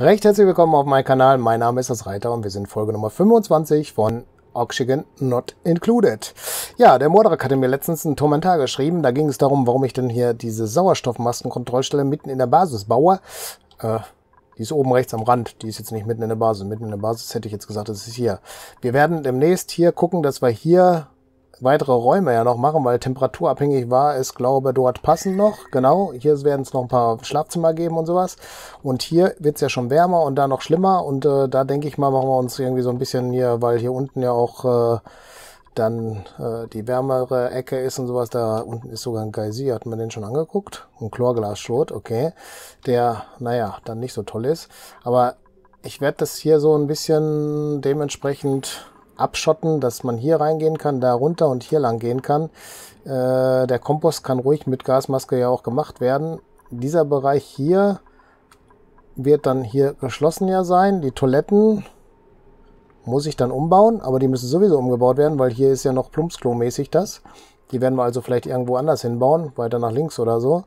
Recht herzlich willkommen auf meinem Kanal. Mein Name ist das Reiter und wir sind Folge Nummer 25 von Oxygen Not Included. Ja, der Morderak hatte mir letztens einen Kommentar geschrieben. Da ging es darum, warum ich denn hier diese Sauerstoffmaskenkontrollstelle mitten in der Basis baue. Äh, die ist oben rechts am Rand. Die ist jetzt nicht mitten in der Basis. Mitten in der Basis hätte ich jetzt gesagt, das ist hier. Wir werden demnächst hier gucken, dass wir hier weitere Räume ja noch machen, weil temperaturabhängig war es, glaube dort passen noch. Genau, hier werden es noch ein paar Schlafzimmer geben und sowas. Und hier wird es ja schon wärmer und da noch schlimmer. Und äh, da denke ich mal, machen wir uns irgendwie so ein bisschen hier, weil hier unten ja auch äh, dann äh, die wärmere Ecke ist und sowas. Da unten ist sogar ein Geysir, hatten wir den schon angeguckt. Ein Chlorglasschlot, okay. Der, naja, dann nicht so toll ist. Aber ich werde das hier so ein bisschen dementsprechend abschotten, dass man hier reingehen kann, da runter und hier lang gehen kann. Äh, der Kompost kann ruhig mit Gasmaske ja auch gemacht werden. Dieser Bereich hier wird dann hier geschlossen ja sein. Die Toiletten muss ich dann umbauen, aber die müssen sowieso umgebaut werden, weil hier ist ja noch Plumpsklo-mäßig das. Die werden wir also vielleicht irgendwo anders hinbauen, weiter nach links oder so.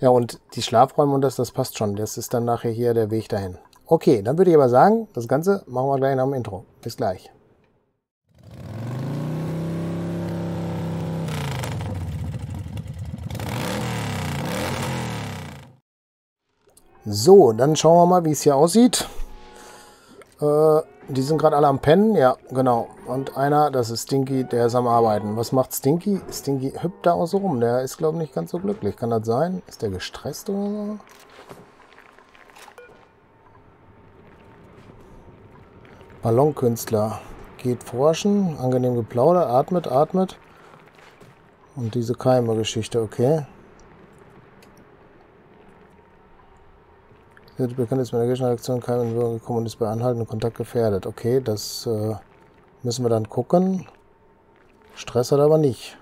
Ja, und die Schlafräume und das, das passt schon. Das ist dann nachher hier der Weg dahin. Okay, dann würde ich aber sagen, das Ganze machen wir gleich nach dem Intro. Bis gleich. So, dann schauen wir mal, wie es hier aussieht. Äh, die sind gerade alle am Pennen. Ja, genau. Und einer, das ist Stinky, der ist am Arbeiten. Was macht Stinky? Stinky hüpft da auch so rum. Der ist, glaube ich, nicht ganz so glücklich. Kann das sein? Ist der gestresst oder so? Ballonkünstler. Geht forschen, angenehm geplaudert, atmet, atmet. Und diese Keime-Geschichte, okay. Bekannt ist mit der Gegenreaktion Keime in Berührung gekommen und ist bei anhaltendem Kontakt gefährdet. Okay, das äh, müssen wir dann gucken. Stress hat er aber nicht.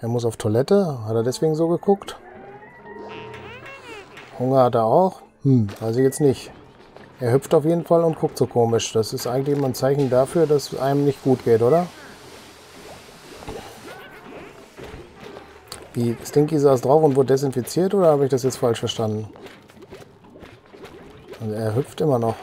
Er muss auf Toilette. Hat er deswegen so geguckt? Hunger hat er auch? Hm, weiß ich jetzt nicht. Er hüpft auf jeden Fall und guckt so komisch. Das ist eigentlich immer ein Zeichen dafür, dass einem nicht gut geht, oder? Wie Stinky saß drauf und wurde desinfiziert oder habe ich das jetzt falsch verstanden? Und er hüpft immer noch.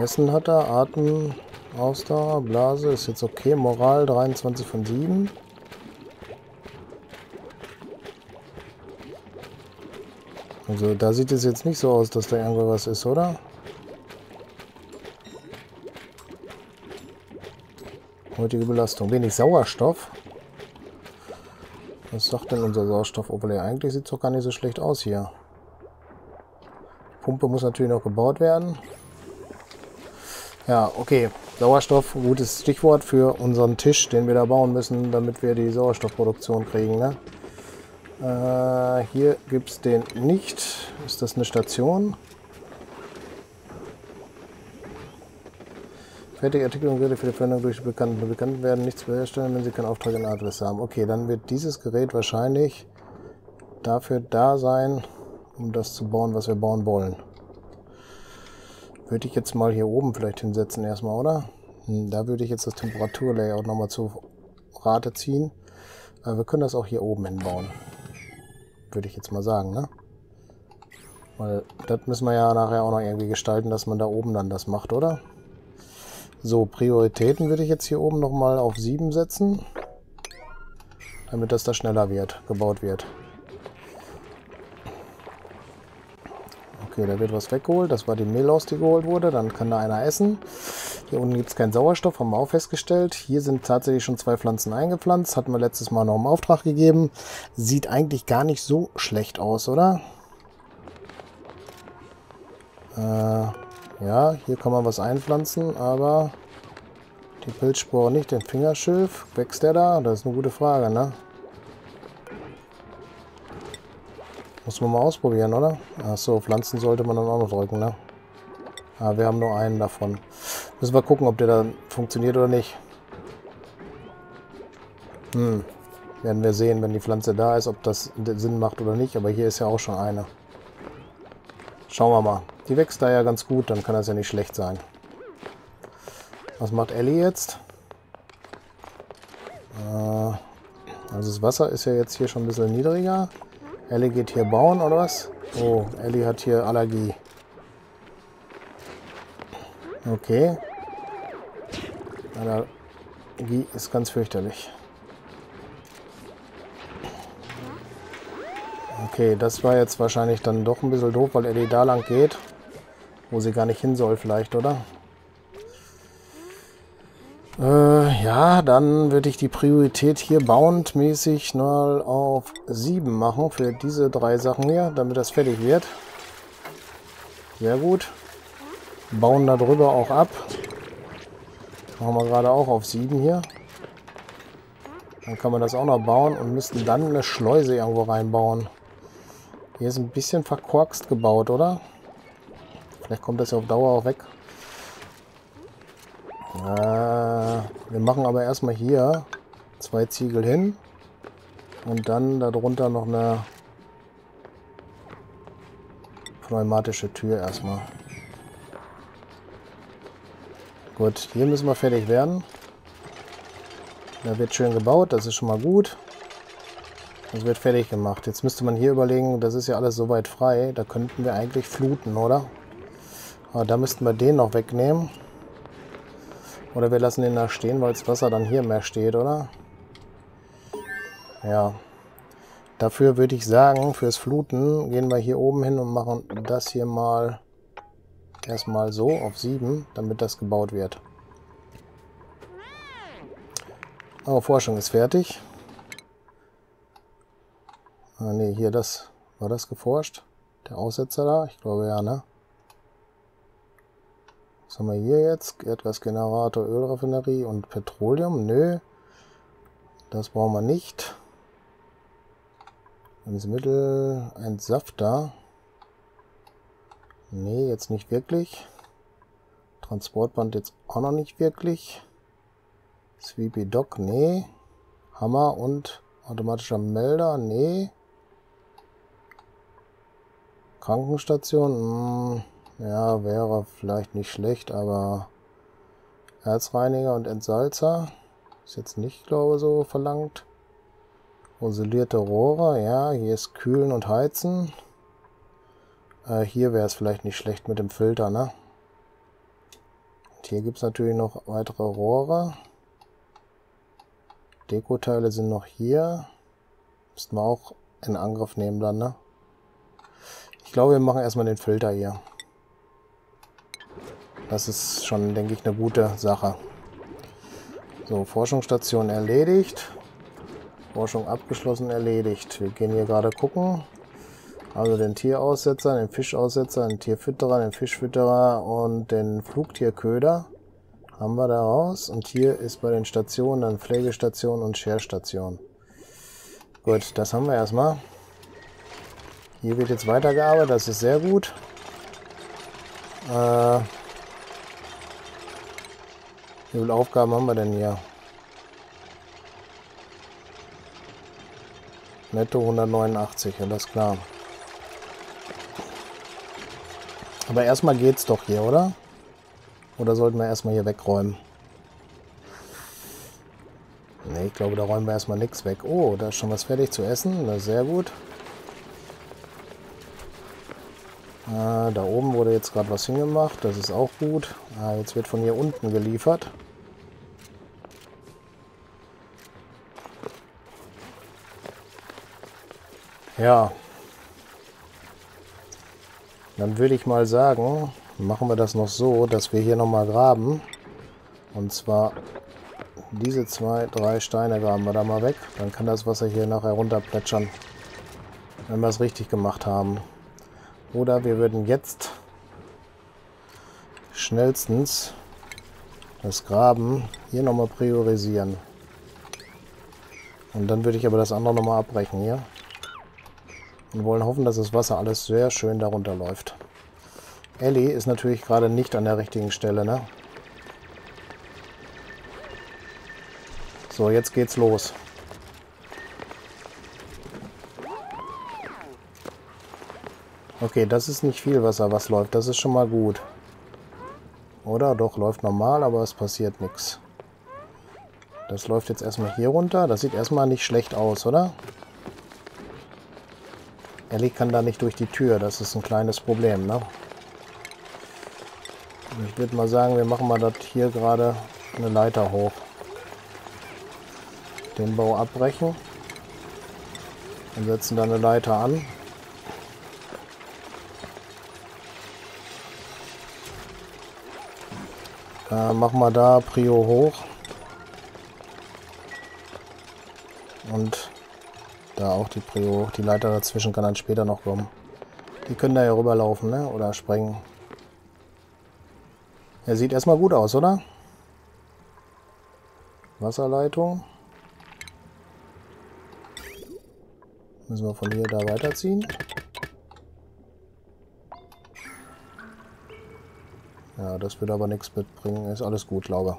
Essen hat er, Atem, Ausdauer, Blase ist jetzt okay. Moral 23 von 7. Also da sieht es jetzt nicht so aus, dass da irgendwo was ist, oder? Heutige Belastung. Wenig Sauerstoff. Was sagt denn unser Sauerstoff? Obwohl er eigentlich sieht es doch gar nicht so schlecht aus hier. Pumpe muss natürlich noch gebaut werden. Ja, okay. Sauerstoff, gutes Stichwort für unseren Tisch, den wir da bauen müssen, damit wir die Sauerstoffproduktion kriegen. Ne? Äh, hier gibt es den nicht. Ist das eine Station? Fertige Artikel und Geräte für die Verwendung durch die Bekannten. Die Bekannten werden nichts herstellen, wenn sie keinen Auftrag in Adresse haben. Okay, dann wird dieses Gerät wahrscheinlich dafür da sein, um das zu bauen, was wir bauen wollen. Würde ich jetzt mal hier oben vielleicht hinsetzen erstmal, oder? Hm, da würde ich jetzt das Temperaturlayout nochmal zu Rate ziehen. Aber wir können das auch hier oben hinbauen würde ich jetzt mal sagen, ne? Weil das müssen wir ja nachher auch noch irgendwie gestalten, dass man da oben dann das macht, oder? So, Prioritäten würde ich jetzt hier oben nochmal auf 7 setzen. Damit das da schneller wird, gebaut wird. Okay, da wird was weggeholt. Das war die Mehlhaus, die geholt wurde. Dann kann da einer essen. Hier unten gibt es keinen Sauerstoff, haben wir auch festgestellt. Hier sind tatsächlich schon zwei Pflanzen eingepflanzt. Hatten wir letztes Mal noch im Auftrag gegeben. Sieht eigentlich gar nicht so schlecht aus, oder? Äh, ja, hier kann man was einpflanzen, aber die Pilzspore nicht. Den Fingerschilf, wächst der da? Das ist eine gute Frage, ne? Muss man mal ausprobieren, oder? Achso, Pflanzen sollte man dann auch noch drücken, ne? Ah, wir haben nur einen davon. Müssen wir gucken, ob der dann funktioniert oder nicht. Hm. Werden wir sehen, wenn die Pflanze da ist, ob das Sinn macht oder nicht. Aber hier ist ja auch schon eine. Schauen wir mal. Die wächst da ja ganz gut, dann kann das ja nicht schlecht sein. Was macht Ellie jetzt? Äh, Also das Wasser ist ja jetzt hier schon ein bisschen niedriger. Ellie geht hier bauen, oder was? Oh, Ellie hat hier Allergie. Okay. Allergie ist ganz fürchterlich. Okay, das war jetzt wahrscheinlich dann doch ein bisschen doof, weil Ellie da lang geht. Wo sie gar nicht hin soll vielleicht, oder? Äh, ja, dann würde ich die Priorität hier boundmäßig mal auf 7 machen für diese drei Sachen hier, damit das fertig wird. Sehr gut. Bauen da drüber auch ab. Machen wir gerade auch auf 7 hier. Dann kann man das auch noch bauen und müssten dann eine Schleuse irgendwo reinbauen. Hier ist ein bisschen verkorkst gebaut, oder? Vielleicht kommt das ja auf Dauer auch weg. Äh, wir machen aber erstmal hier zwei Ziegel hin. Und dann darunter noch eine pneumatische Tür erstmal. Gut, hier müssen wir fertig werden. Da wird schön gebaut, das ist schon mal gut. Das wird fertig gemacht. Jetzt müsste man hier überlegen, das ist ja alles soweit frei. Da könnten wir eigentlich fluten, oder? Aber da müssten wir den noch wegnehmen. Oder wir lassen den da stehen, weil das Wasser dann hier mehr steht, oder? Ja. Dafür würde ich sagen, fürs Fluten gehen wir hier oben hin und machen das hier mal erstmal so auf 7, damit das gebaut wird. Aber Forschung ist fertig. Ah ne, hier das. War das geforscht? Der Aussetzer da? Ich glaube ja, ne? Was haben wir hier jetzt? Erdgasgenerator, Ölraffinerie und Petroleum. Nö. Das brauchen wir nicht. Mittel, ein Safter. Nee, jetzt nicht wirklich. Transportband jetzt auch noch nicht wirklich. Sweepy Dock, nee. Hammer und automatischer Melder, nee. Krankenstation. Hm. Ja, wäre vielleicht nicht schlecht, aber Erzreiniger und Entsalzer ist jetzt nicht, glaube ich, so verlangt. Isolierte Rohre, ja, hier ist Kühlen und Heizen. Äh, hier wäre es vielleicht nicht schlecht mit dem Filter, ne? Und hier gibt es natürlich noch weitere Rohre. Dekoteile sind noch hier. Müssten wir auch in Angriff nehmen dann, ne? Ich glaube, wir machen erstmal den Filter hier. Das ist schon, denke ich, eine gute Sache. So, Forschungsstation erledigt. Forschung abgeschlossen, erledigt. Wir gehen hier gerade gucken. Also den Tieraussetzer, den Fischaussetzer, den Tierfütterer, den Fischfütterer und den Flugtierköder haben wir da raus. Und hier ist bei den Stationen dann Pflegestation und Scherstation. Gut, das haben wir erstmal. Hier wird jetzt weitergearbeitet, das ist sehr gut. Äh, wie viele Aufgaben haben wir denn hier? Netto 189, ja, das ist klar. Aber erstmal geht's doch hier, oder? Oder sollten wir erstmal hier wegräumen? Ne, ich glaube, da räumen wir erstmal nichts weg. Oh, da ist schon was fertig zu essen. Das ist sehr gut. Ah, da oben wurde jetzt gerade was hingemacht. Das ist auch gut. Ah, jetzt wird von hier unten geliefert. Ja. Dann würde ich mal sagen, machen wir das noch so, dass wir hier nochmal graben. Und zwar diese zwei, drei Steine graben wir da mal weg. Dann kann das Wasser hier nachher runterplätschern. Wenn wir es richtig gemacht haben. Oder wir würden jetzt schnellstens das Graben hier nochmal priorisieren. Und dann würde ich aber das andere nochmal abbrechen hier. Und wollen hoffen, dass das Wasser alles sehr schön darunter läuft. Ellie ist natürlich gerade nicht an der richtigen Stelle, ne? So, jetzt geht's los. Okay, das ist nicht viel Wasser, was läuft. Das ist schon mal gut. Oder? Doch, läuft normal, aber es passiert nichts. Das läuft jetzt erstmal hier runter. Das sieht erstmal nicht schlecht aus, oder? Ellie kann da nicht durch die Tür. Das ist ein kleines Problem, ne? Ich würde mal sagen, wir machen mal das hier gerade eine Leiter hoch. Den Bau abbrechen. Und setzen dann eine Leiter an. Äh, machen wir da Prio hoch. Und da auch die Prio hoch. Die Leiter dazwischen kann dann später noch kommen. Die können da ja rüberlaufen, ne? Oder sprengen. Er sieht erstmal gut aus, oder? Wasserleitung. Müssen wir von hier da weiterziehen. Das wird aber nichts mitbringen. Ist alles gut, glaube.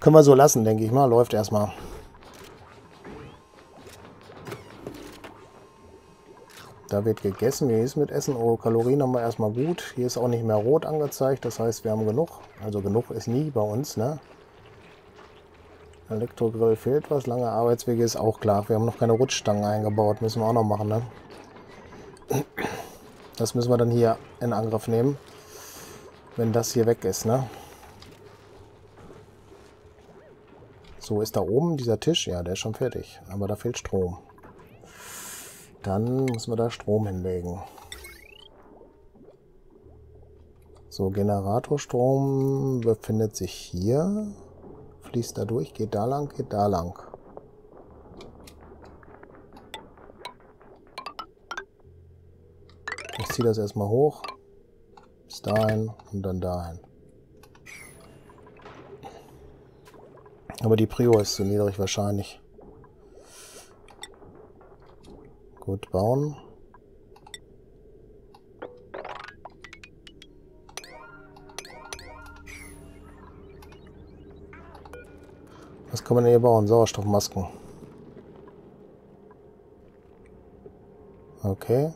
Können wir so lassen, denke ich mal. Läuft erstmal. Da wird gegessen. Wie ist mit Essen? Oh, Kalorien haben wir erstmal gut. Hier ist auch nicht mehr rot angezeigt. Das heißt, wir haben genug. Also genug ist nie bei uns, ne? Elektrogrill fehlt was. Lange Arbeitswege ist auch klar. Wir haben noch keine Rutschstangen eingebaut. Müssen wir auch noch machen, ne? Das müssen wir dann hier in Angriff nehmen. Wenn das hier weg ist, ne? So, ist da oben dieser Tisch? Ja, der ist schon fertig. Aber da fehlt Strom. Dann müssen wir da Strom hinlegen. So, Generatorstrom befindet sich hier. Fließt da durch, geht da lang, geht da lang. Ich ziehe das erstmal hoch. Bis dahin und dann dahin. Aber die Prio ist zu niedrig wahrscheinlich. Gut, bauen. Was kann man hier bauen? Sauerstoffmasken. Okay.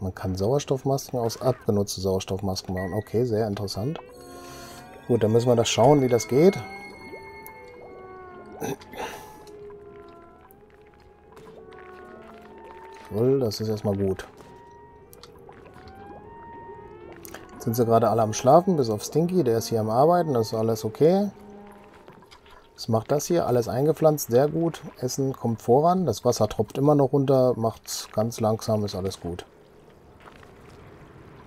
Man kann Sauerstoffmasken aus abgenutzte Sauerstoffmasken machen. Okay, sehr interessant. Gut, dann müssen wir das schauen, wie das geht. Jawohl, das ist erstmal gut. Jetzt sind sie gerade alle am Schlafen, bis auf Stinky. Der ist hier am Arbeiten, das ist alles okay. Was macht das hier? Alles eingepflanzt, sehr gut. Essen kommt voran, das Wasser tropft immer noch runter, macht ganz langsam, ist alles gut.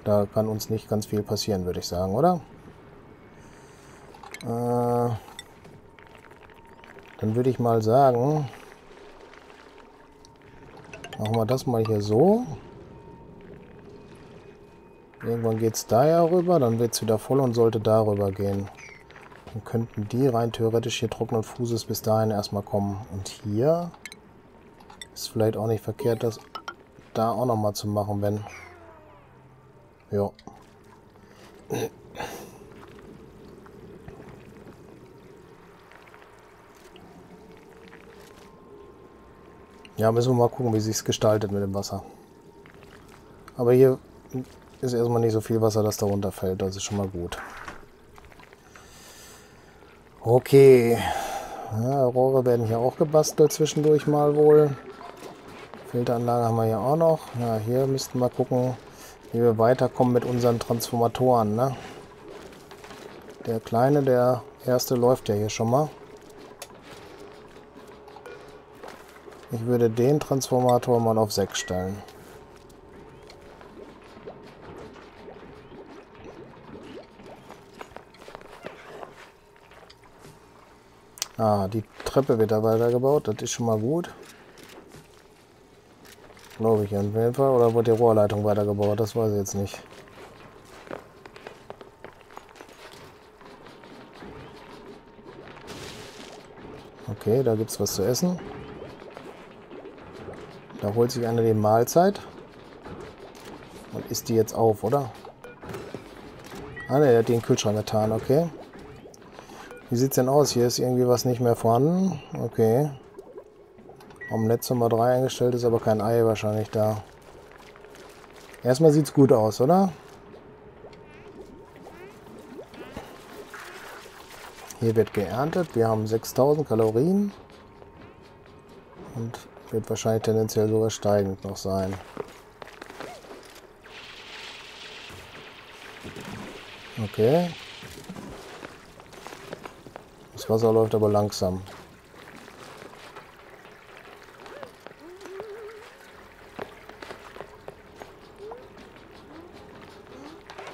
Da kann uns nicht ganz viel passieren, würde ich sagen, oder? Äh, dann würde ich mal sagen, Machen wir das mal hier so. Irgendwann geht es da ja rüber, dann wird es wieder voll und sollte darüber gehen. Dann könnten die rein theoretisch hier trockenen Fußes bis dahin erstmal kommen. Und hier ist vielleicht auch nicht verkehrt, das da auch nochmal zu machen, wenn... Ja. Ja, müssen wir mal gucken, wie sich gestaltet mit dem Wasser. Aber hier ist erstmal nicht so viel Wasser, das da runterfällt. Das ist schon mal gut. Okay. Ja, Rohre werden hier auch gebastelt zwischendurch mal wohl. Filteranlage haben wir hier auch noch. Ja, hier müssten wir gucken, wie wir weiterkommen mit unseren Transformatoren. Ne? Der kleine, der erste läuft ja hier schon mal. Ich würde den Transformator mal auf 6 stellen. Ah, die Treppe wird da weitergebaut. Das ist schon mal gut. Glaube ich auf jeden Fall. Oder wird die Rohrleitung weitergebaut? Das weiß ich jetzt nicht. Okay, da gibt es was zu essen. Da holt sich einer die Mahlzeit. Und isst die jetzt auf, oder? Ah ne, der hat den Kühlschrank getan, okay. Wie sieht's denn aus? Hier ist irgendwie was nicht mehr vorhanden. Okay. Omelette Nummer 3 eingestellt, ist aber kein Ei wahrscheinlich da. Erstmal sieht's gut aus, oder? Hier wird geerntet. Wir haben 6000 Kalorien. Und wird wahrscheinlich tendenziell sogar steigend noch sein. Okay. Das Wasser läuft aber langsam.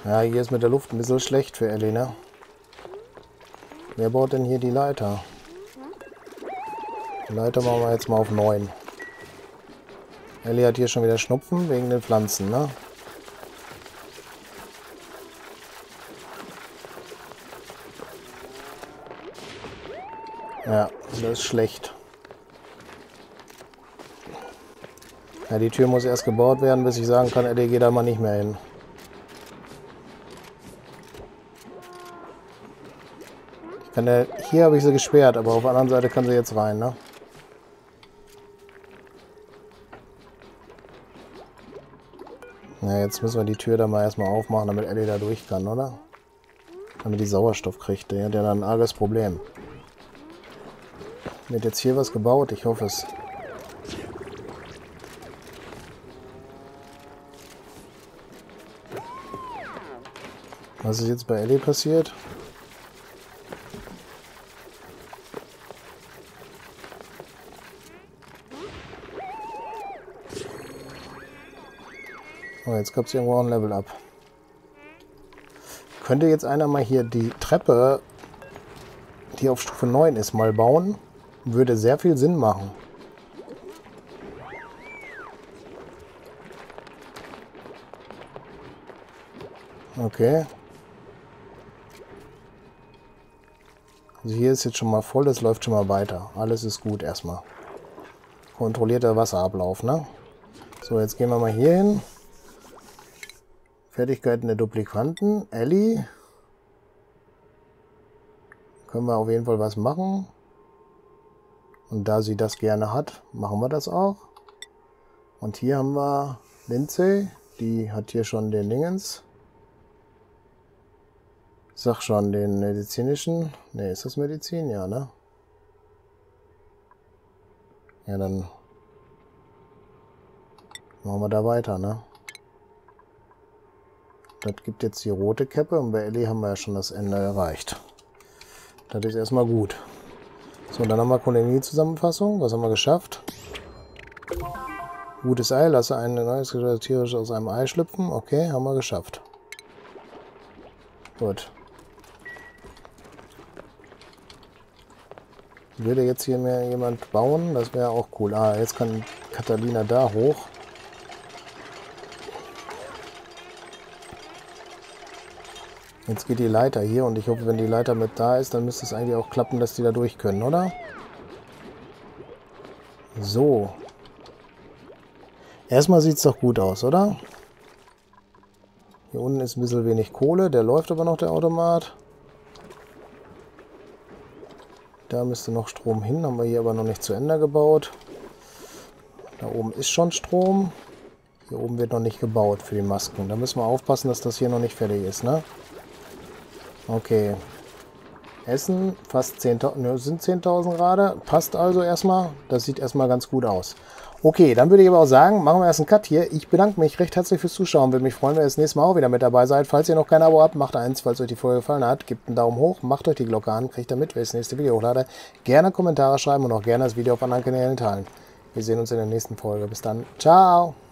Ja, hier ist mit der Luft ein bisschen schlecht für Ellie, ne? Wer baut denn hier die Leiter? Die Leiter machen wir jetzt mal auf 9. Ellie hat hier schon wieder Schnupfen wegen den Pflanzen, ne? Ja, das ist schlecht. Ja, die Tür muss erst gebaut werden, bis ich sagen kann, Eddie, geh da mal nicht mehr hin. Kann ja, hier habe ich sie gesperrt, aber auf der anderen Seite kann sie jetzt rein, ne? Ja, jetzt müssen wir die Tür da mal erstmal aufmachen, damit Ellie da durch kann, oder? Damit die Sauerstoff kriegt. Der hat ja dann ein arges Problem. Wird jetzt hier was gebaut? Ich hoffe es. Was ist jetzt bei Ellie passiert? Jetzt gab es irgendwo auch ein Level Up. Könnte jetzt einer mal hier die Treppe, die auf Stufe 9 ist, mal bauen? Würde sehr viel Sinn machen. Okay. Also hier ist jetzt schon mal voll, es läuft schon mal weiter. Alles ist gut erstmal. Kontrollierter Wasserablauf, ne? So, jetzt gehen wir mal hier hin. Fertigkeiten der Duplikanten. Ellie. Können wir auf jeden Fall was machen. Und da sie das gerne hat, machen wir das auch. Und hier haben wir Lindsay, die hat hier schon den Dingens. Sag schon, den medizinischen. Ne, ist das Medizin? Ja, ne? Ja, dann machen wir da weiter, ne? Das gibt jetzt die rote Käppe und bei Ellie haben wir ja schon das Ende erreicht. Das ist erstmal gut. So, dann haben wir Koloniezusammenfassung. Was haben wir geschafft? Gutes Ei, lasse ein neues tierisch aus einem Ei schlüpfen. Okay, haben wir geschafft. Gut. Würde jetzt hier mehr jemand bauen? Das wäre auch cool. Ah, jetzt kann Catalina da hoch. Jetzt geht die Leiter hier und ich hoffe, wenn die Leiter mit da ist, dann müsste es eigentlich auch klappen, dass die da durch können, oder? So. Erstmal sieht es doch gut aus, oder? Hier unten ist ein bisschen wenig Kohle, der läuft aber noch, der Automat. Da müsste noch Strom hin, haben wir hier aber noch nicht zu Ende gebaut. Da oben ist schon Strom. Hier oben wird noch nicht gebaut für die Masken. Da müssen wir aufpassen, dass das hier noch nicht fertig ist, ne? Okay. Essen, fast 10.000, ne, sind 10.000 gerade. Passt also erstmal. Das sieht erstmal ganz gut aus. Okay, dann würde ich aber auch sagen, machen wir erst einen Cut hier. Ich bedanke mich recht herzlich fürs Zuschauen. Würde mich freuen, wenn ihr das nächste Mal auch wieder mit dabei seid. Falls ihr noch kein Abo habt, macht eins. Falls euch die Folge gefallen hat, gebt einen Daumen hoch, macht euch die Glocke an, kriegt damit, wenn ich das nächste Video hochlade. Gerne Kommentare schreiben und auch gerne das Video auf anderen Kanälen teilen. Wir sehen uns in der nächsten Folge. Bis dann. Ciao!